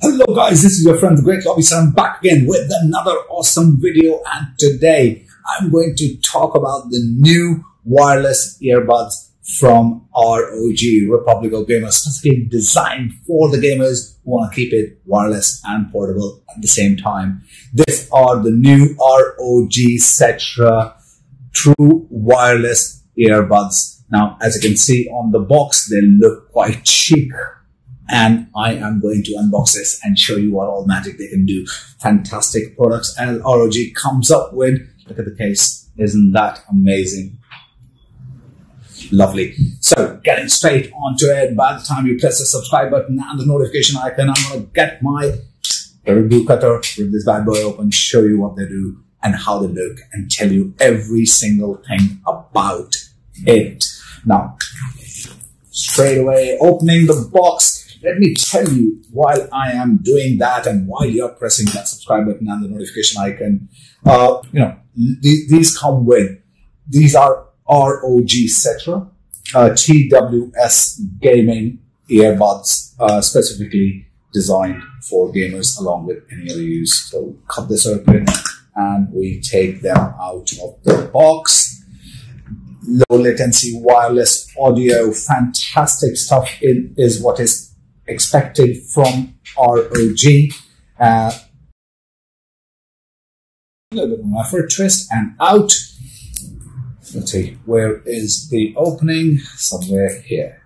Hello guys, this is your friend the Great Sir. I'm back again with another awesome video and today I'm going to talk about the new wireless earbuds from ROG, Republic of Gamers, specifically designed for the gamers who want to keep it wireless and portable at the same time. These are the new ROG Cetra True Wireless Earbuds. Now, as you can see on the box, they look quite chic and I am going to unbox this and show you what all magic they can do. Fantastic products and ROG comes up with. Look at the case. Isn't that amazing? Lovely. So getting straight onto it. By the time you press the subscribe button and the notification icon, I'm going to get my review cutter with this bad boy open, show you what they do and how they look and tell you every single thing about it. Now, straight away, opening the box, let me tell you while I am doing that and while you're pressing that subscribe button and the notification icon, uh, you know, these, these come with, these are ROG Cetra, uh, TWS gaming earbuds, uh, specifically designed for gamers along with any other use. So cut this open and we take them out of the box low latency wireless audio, fantastic stuff is what is expected from ROG. Uh, a little bit more effort, twist and out. Let's see, where is the opening? Somewhere here.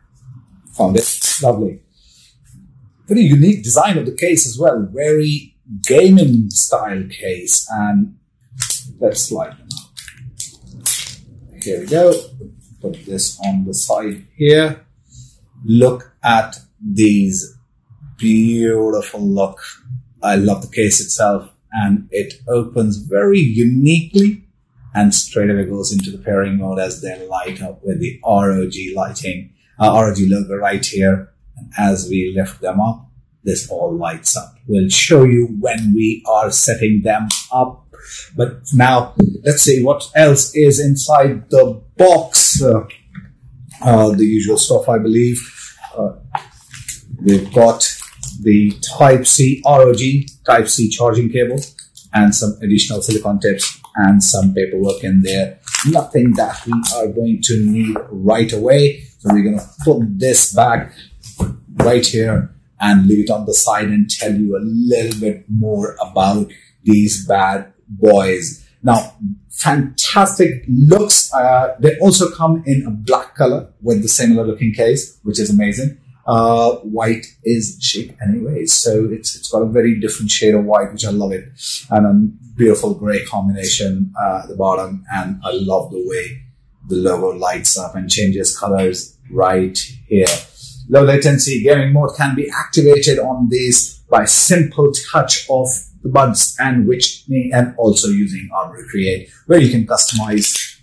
Found it. Lovely. Very unique design of the case as well. Very gaming style case. And let's slide them out. Here we go. Put this on the side here. Look at these beautiful look. I love the case itself and it opens very uniquely and straight away goes into the pairing mode as they light up with the ROG lighting, uh, ROG logo right here. And as we lift them up, this all lights up. We'll show you when we are setting them up. But now let's see what else is inside the box. Uh, uh, the usual stuff, I believe. Uh, We've got the Type C ROG Type C charging cable and some additional silicon tips and some paperwork in there. Nothing that we are going to need right away. So we're going to put this back right here and leave it on the side and tell you a little bit more about these bad boys. Now, fantastic looks. Uh, they also come in a black color with the similar looking case, which is amazing. Uh, white is cheap anyway, so it's it's got a very different shade of white, which I love it, and a beautiful grey combination uh, at the bottom, and I love the way the logo lights up and changes colors right here. Low latency gaming mode can be activated on these by simple touch of the buds and which and also using Armoury Crate, where you can customize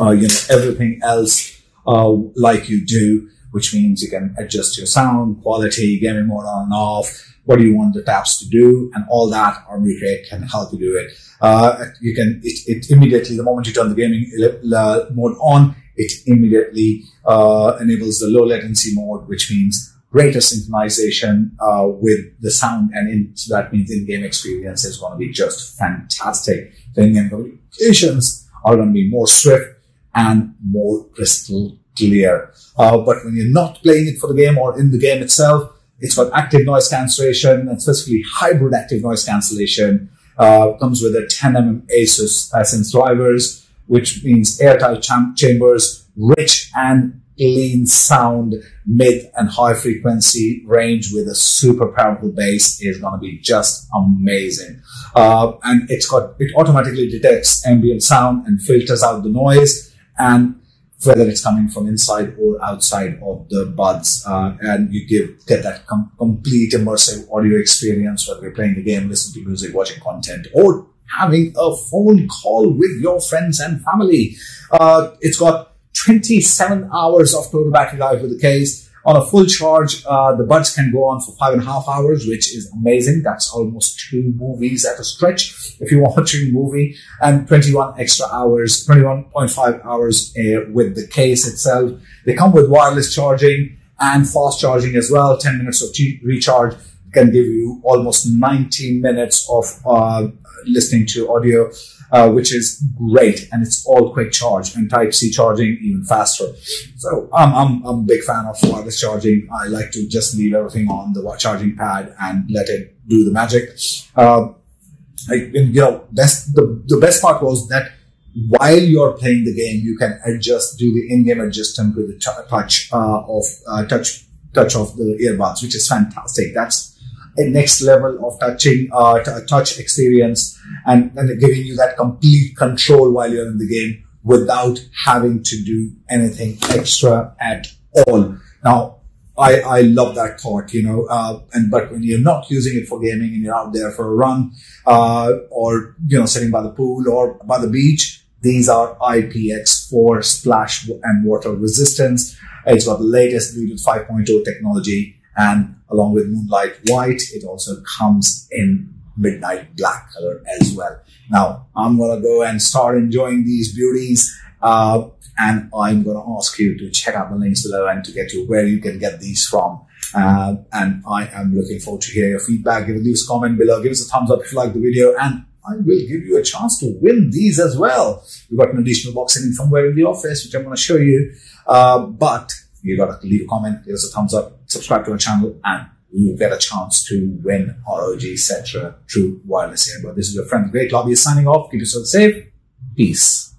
uh, you know everything else uh, like you do which means you can adjust your sound quality, gaming mode on and off. What do you want the taps to do? And all that Armoury Crate can help you do it. Uh, you can, it, it, immediately, the moment you turn the gaming uh, mode on, it immediately, uh, enables the low latency mode, which means greater synchronization, uh, with the sound. And in, so that means in-game experience is going to be just fantastic. The in-game communications are going to be more swift and more crystal clear. Uh, but when you're not playing it for the game or in the game itself, it's got active noise cancellation and specifically hybrid active noise cancellation. Uh, comes with a 10 mm ASUS Essence drivers, which means airtight cham- chambers, rich and clean sound, mid and high frequency range with a super powerful bass is going to be just amazing. Uh, and it's got, it automatically detects ambient sound and filters out the noise and whether it's coming from inside or outside of the buds, uh, and you give get that com- complete immersive audio experience, whether you're playing a game, listening to music, watching content, or having a phone call with your friends and family. Uh, it's got 27 hours of total battery life with the case. On a full charge, uh, the buds can go on for five and a half hours, which is amazing. That's almost two movies at a stretch if you're watching a movie, and 21 extra hours, 21.5 hours uh, with the case itself. They come with wireless charging and fast charging as well, 10 minutes of recharge. Can give you almost 90 minutes of uh, listening to audio, uh, which is great. And it's all quick charge and Type C charging even faster. So I'm, I'm, I'm a big fan of wireless charging. I like to just leave everything on the charging pad and let it do the magic. Uh, I, you know, that's the, the best part was that while you're playing the game, you can adjust, do the in-game adjustment with the t- touch uh, of uh, touch touch of the earbuds, which is fantastic. That's next level of touching uh, t- touch experience and, and giving you that complete control while you're in the game without having to do anything extra at all. Now, I, I love that thought, you know, uh, and, but when you're not using it for gaming and you're out there for a run, uh, or, you know, sitting by the pool or by the beach, these are IPX4 splash and water resistance. It's got the latest Bluetooth 5.0 technology and along with Moonlight White, it also comes in midnight black color as well. Now I'm going to go and start enjoying these beauties. Uh, and I'm going to ask you to check out the links below and to get you where you can get these from. Uh, and I am looking forward to hear your feedback. Give us a comment below. Give us a thumbs up if you like the video and I will give you a chance to win these as well. We've got an additional box sitting somewhere in the office, which I'm going to show you. Uh, but you got to leave a comment, give us a thumbs up, subscribe to our channel, and you get a chance to win ROG Cetra True Wireless Earbud. This is your friend, Great Lobby, signing off. Keep yourself safe. Peace.